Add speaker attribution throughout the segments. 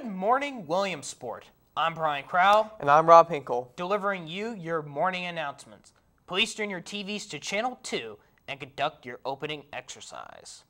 Speaker 1: Good morning, Williamsport. I'm Brian Crowell.
Speaker 2: And I'm Rob Hinkle.
Speaker 1: delivering you your morning announcements. Please turn your TVs to Channel 2 and conduct your opening exercise.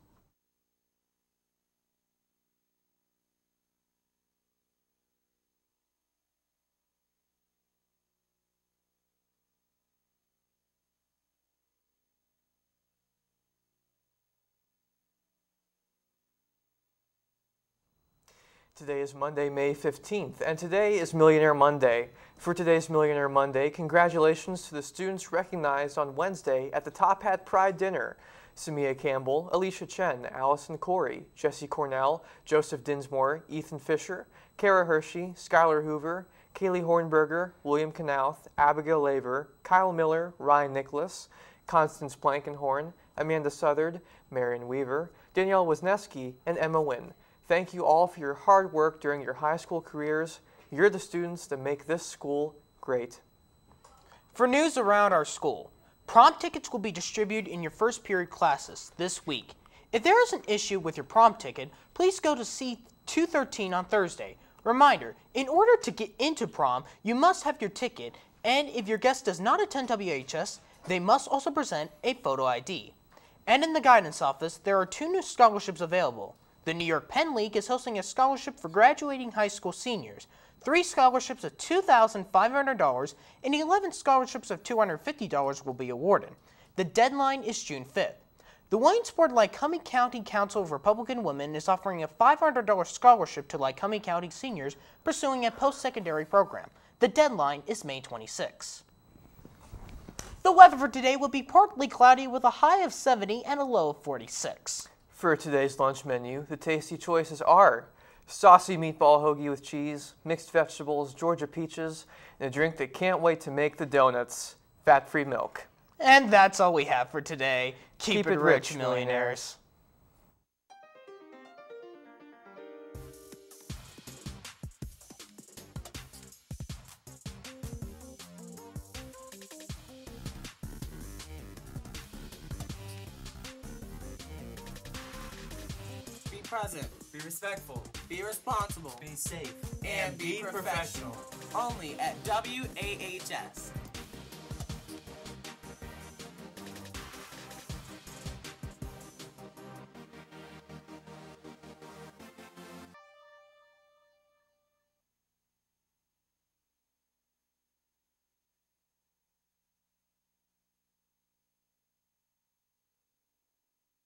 Speaker 2: Today is Monday, May 15th, and today is Millionaire Monday. For today's Millionaire Monday, congratulations to the students recognized on Wednesday at the Top Hat Pride Dinner. Samia Campbell, Alicia Chen, Allison Corey, Jesse Cornell, Joseph Dinsmore, Ethan Fisher, Kara Hershey, Skylar Hoover, Kaylee Hornberger, William Knauth, Abigail Laver, Kyle Miller, Ryan Nicholas, Constance Plankenhorn, Amanda Southard, Marion Weaver, Danielle Wisniewski, and Emma Wynn. Thank you all for your hard work during your high school careers. You're the students that make this school great.
Speaker 1: For news around our school, prom tickets will be distributed in your first period classes this week. If there is an issue with your prom ticket, please go to C213 on Thursday. Reminder, in order to get into prom, you must have your ticket, and if your guest does not attend WHS, they must also present a photo ID. And in the guidance office, there are two new scholarships available. The New York Penn League is hosting a scholarship for graduating high school seniors. Three scholarships of $2,500 and 11 scholarships of $250 will be awarded. The deadline is June 5th. The Williamsport Lycoming County Council of Republican Women is offering a $500 scholarship to Lycoming County seniors pursuing a post-secondary program. The deadline is May 26. The weather for today will be partly cloudy with a high of 70 and a low of 46.
Speaker 2: For today's lunch menu, the tasty choices are saucy meatball hoagie with cheese, mixed vegetables, Georgia peaches, and a drink that can't wait to make the donuts, fat-free milk.
Speaker 1: And that's all we have for today. Keep,
Speaker 2: Keep
Speaker 1: it,
Speaker 2: it
Speaker 1: rich,
Speaker 2: rich,
Speaker 1: millionaires.
Speaker 3: Present. Be respectful. Be responsible.
Speaker 4: Be safe.
Speaker 3: And be professional. Only at WAHS.